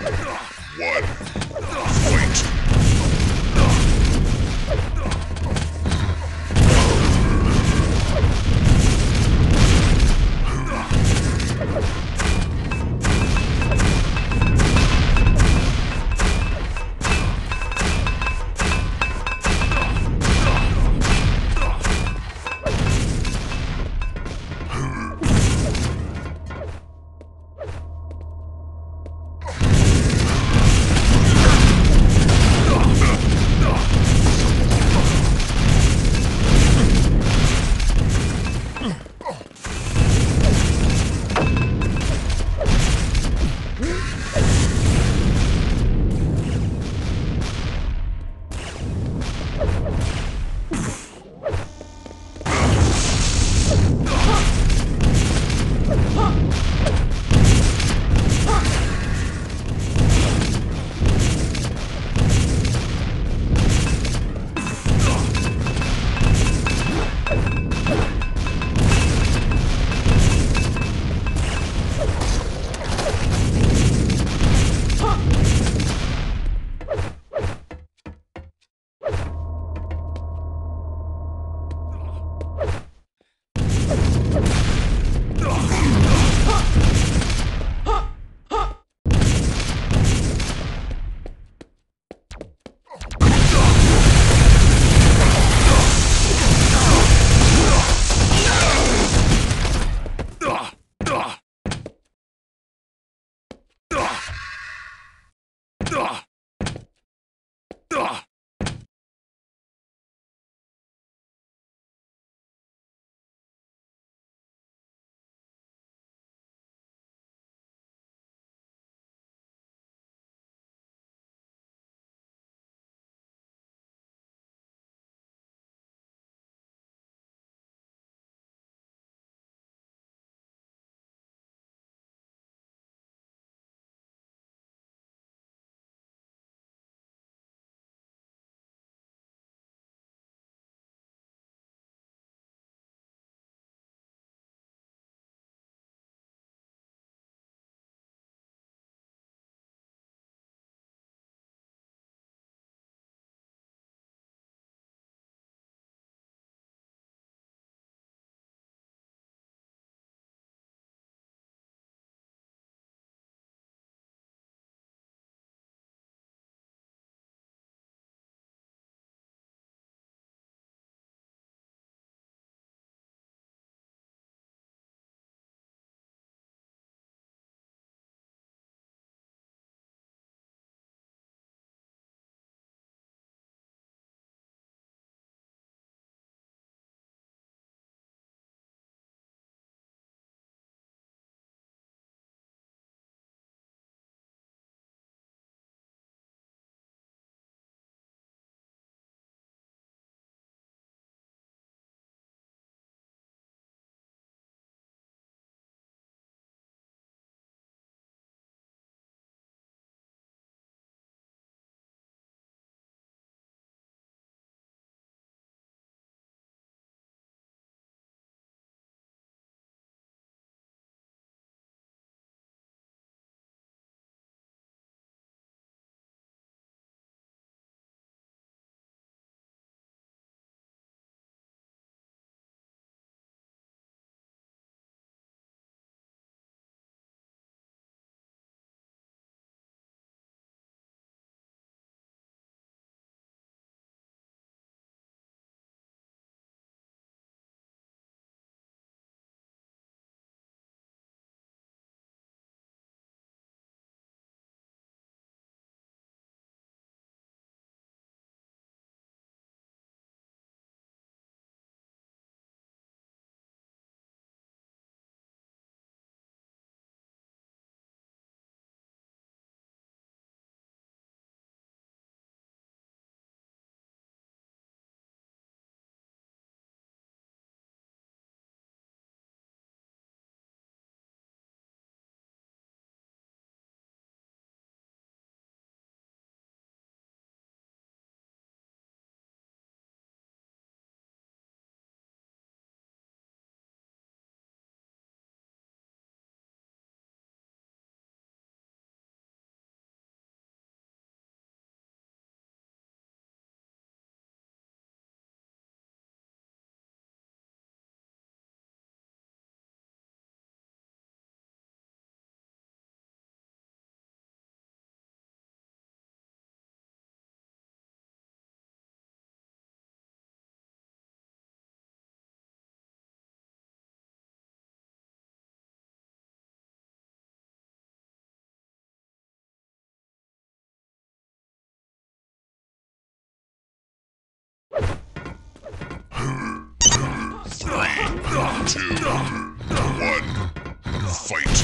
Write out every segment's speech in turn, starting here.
One. Two, one, fight.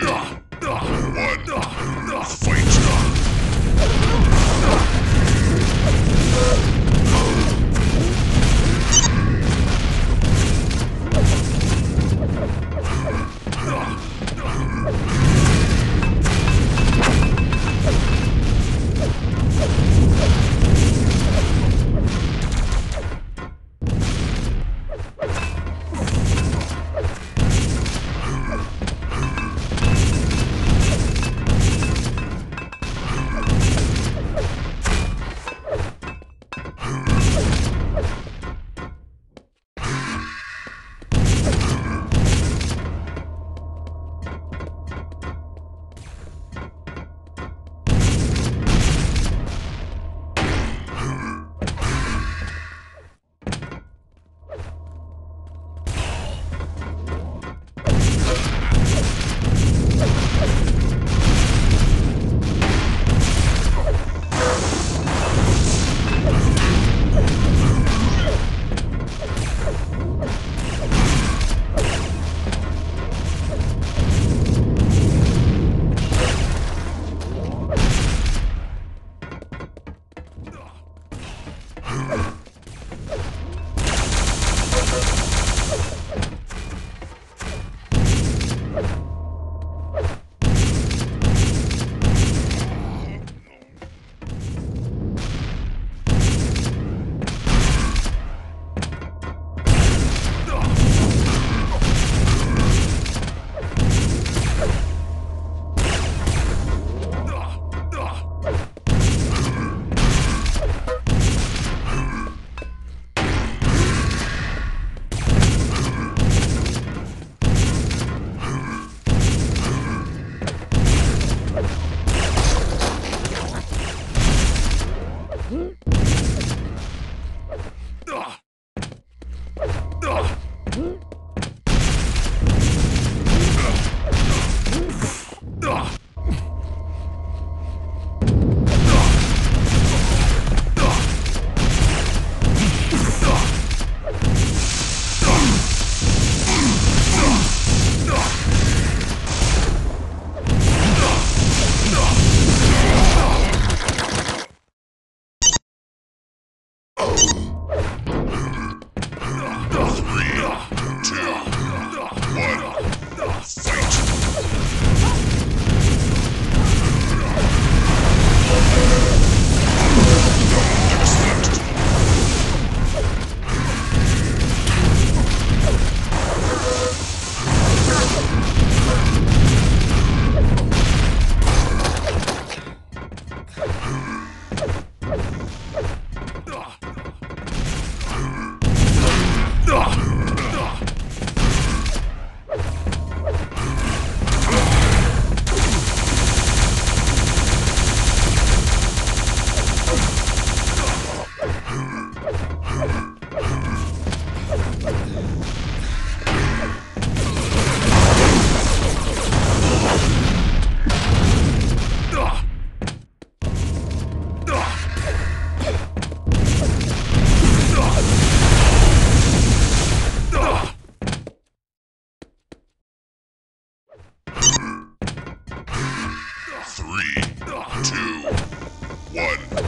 Two, one.